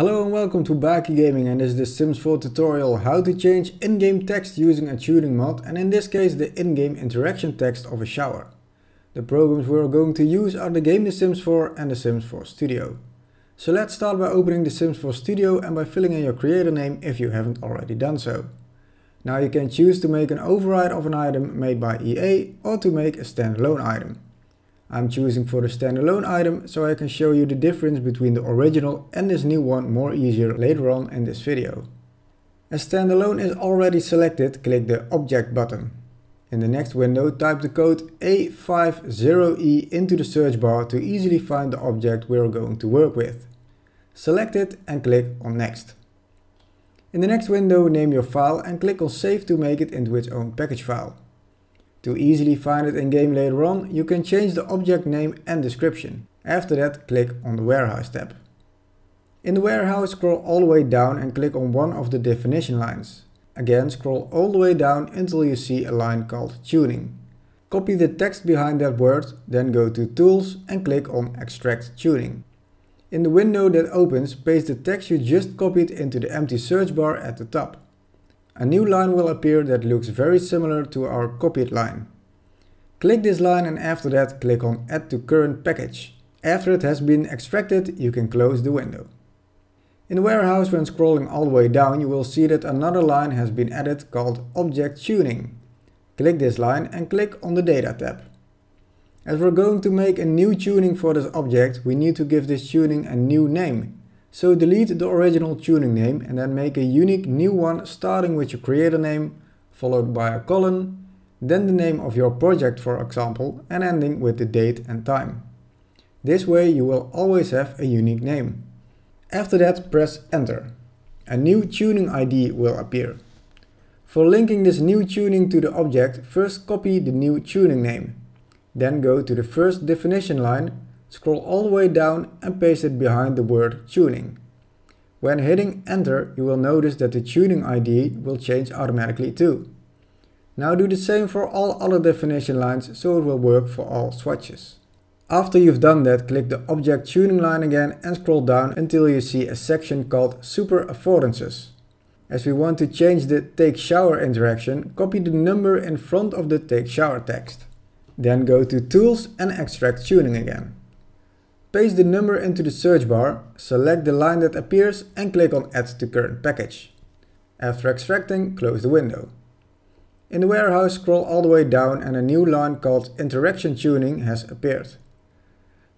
Hello and welcome to BakieGaming and this is the Sims 4 tutorial how to change in-game text using a tuning mod and in this case the in-game interaction text of a shower. The programs we are going to use are the game The Sims 4 and The Sims 4 Studio. So let's start by opening The Sims 4 Studio and by filling in your creator name if you haven't already done so. Now you can choose to make an override of an item made by EA or to make a standalone item. I'm choosing for the standalone item so I can show you the difference between the original and this new one more easier later on in this video. As standalone is already selected, click the Object button. In the next window, type the code A50E into the search bar to easily find the object we are going to work with. Select it and click on Next. In the next window, name your file and click on Save to make it into its own package file. To easily find it in game later on, you can change the object name and description. After that, click on the Warehouse tab. In the Warehouse, scroll all the way down and click on one of the definition lines. Again, scroll all the way down until you see a line called Tuning. Copy the text behind that word, then go to Tools and click on Extract Tuning. In the window that opens, paste the text you just copied into the empty search bar at the top. A new line will appear that looks very similar to our copied line. Click this line and after that click on Add to Current Package. After it has been extracted, you can close the window. In the warehouse, when scrolling all the way down, you will see that another line has been added called Object Tuning. Click this line and click on the Data tab. As we're going to make a new tuning for this object, we need to give this tuning a new name. So delete the original tuning name and then make a unique new one starting with your creator name, followed by a colon, then the name of your project for example, and ending with the date and time. This way you will always have a unique name. After that press enter. A new tuning ID will appear. For linking this new tuning to the object, first copy the new tuning name. Then go to the first definition line Scroll all the way down and paste it behind the word tuning. When hitting enter, you will notice that the tuning ID will change automatically too. Now do the same for all other definition lines so it will work for all swatches. After you've done that, click the object tuning line again and scroll down until you see a section called super affordances. As we want to change the take shower interaction, copy the number in front of the take shower text. Then go to tools and extract tuning again. Paste the number into the search bar, select the line that appears and click on Add to current package. After extracting, close the window. In the warehouse, scroll all the way down and a new line called Interaction Tuning has appeared.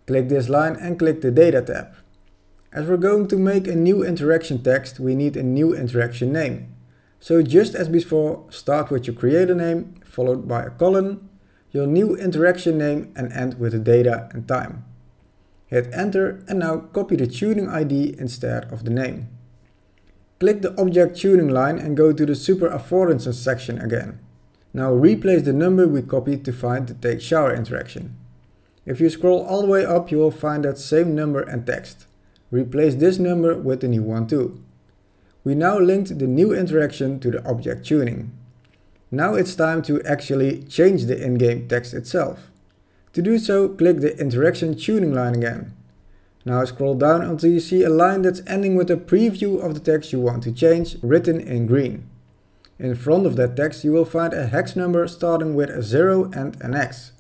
Click this line and click the Data tab. As we're going to make a new interaction text, we need a new interaction name. So just as before, start with your creator name, followed by a colon, your new interaction name and end with the data and time. Hit enter and now copy the tuning ID instead of the name. Click the object tuning line and go to the super affordances section again. Now replace the number we copied to find the take shower interaction. If you scroll all the way up you will find that same number and text. Replace this number with the new one too. We now linked the new interaction to the object tuning. Now it's time to actually change the in-game text itself. To do so, click the interaction tuning line again. Now scroll down until you see a line that's ending with a preview of the text you want to change, written in green. In front of that text you will find a hex number starting with a 0 and an X.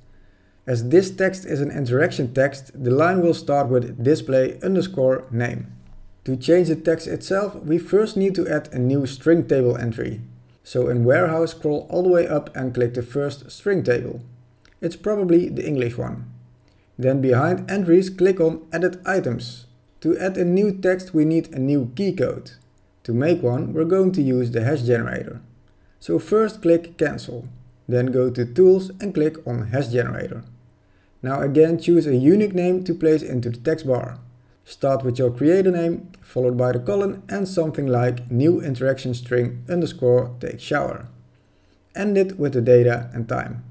As this text is an interaction text, the line will start with display underscore name. To change the text itself, we first need to add a new string table entry. So in Warehouse scroll all the way up and click the first string table. It's probably the English one. Then behind entries, click on Edit Items. To add a new text, we need a new key code. To make one, we're going to use the hash generator. So first click Cancel. Then go to Tools and click on Hash Generator. Now again choose a unique name to place into the text bar. Start with your creator name, followed by the colon and something like new interaction string underscore take shower. End it with the data and time.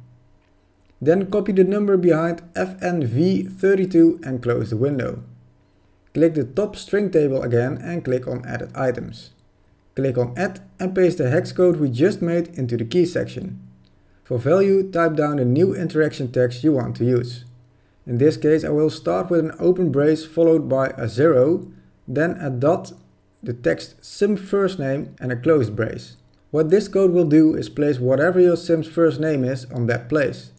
Then copy the number behind FNV32 and close the window. Click the top string table again and click on Edit Items. Click on Add and paste the hex code we just made into the key section. For value, type down the new interaction text you want to use. In this case I will start with an open brace followed by a 0, then a dot, the text sim first name and a closed brace. What this code will do is place whatever your sim's first name is on that place.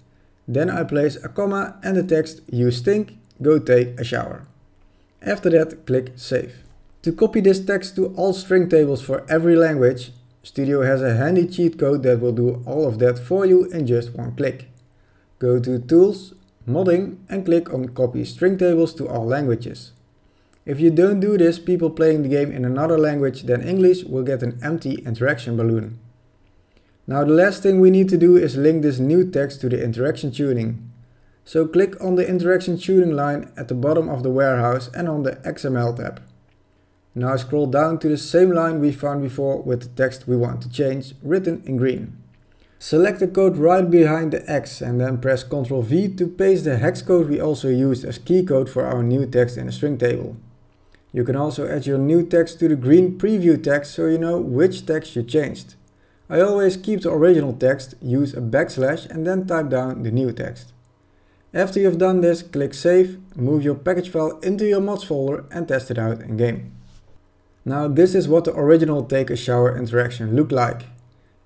Then I place a comma and the text you stink, go take a shower. After that click save. To copy this text to all string tables for every language, Studio has a handy cheat code that will do all of that for you in just one click. Go to Tools, Modding and click on Copy String Tables to all languages. If you don't do this, people playing the game in another language than English will get an empty interaction balloon. Now the last thing we need to do is link this new text to the interaction tuning. So click on the interaction tuning line at the bottom of the warehouse and on the XML tab. Now scroll down to the same line we found before with the text we want to change, written in green. Select the code right behind the X and then press Ctrl V to paste the hex code we also used as key code for our new text in the string table. You can also add your new text to the green preview text so you know which text you changed. I always keep the original text, use a backslash and then type down the new text. After you've done this, click Save, move your package file into your mods folder and test it out in game. Now this is what the original take a shower interaction looked like.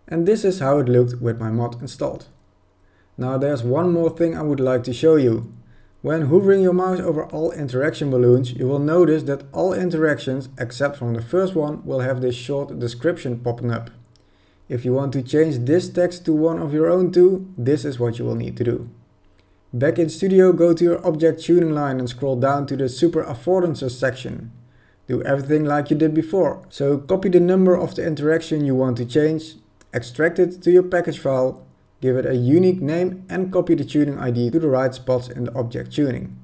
And this is how it looked with my mod installed. Now there's one more thing I would like to show you. When hovering your mouse over all interaction balloons, you will notice that all interactions, except from the first one, will have this short description popping up. If you want to change this text to one of your own too, this is what you will need to do. Back in Studio, go to your object tuning line and scroll down to the Super Affordances section. Do everything like you did before. So copy the number of the interaction you want to change, extract it to your package file, give it a unique name and copy the tuning ID to the right spots in the object tuning.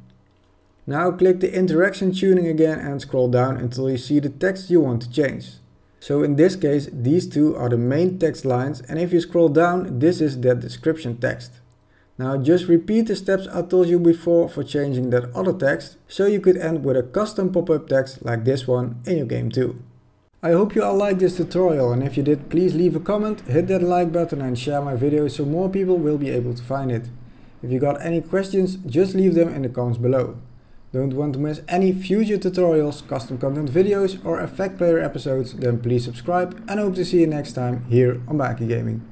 Now click the interaction tuning again and scroll down until you see the text you want to change. So in this case, these two are the main text lines and if you scroll down, this is the description text. Now just repeat the steps I told you before for changing that other text, so you could end with a custom pop-up text like this one in your game too. I hope you all liked this tutorial and if you did please leave a comment, hit that like button and share my video so more people will be able to find it. If you got any questions, just leave them in the comments below. Don't want to miss any future tutorials, custom content videos or effect player episodes, then please subscribe and hope to see you next time here on BakieGaming.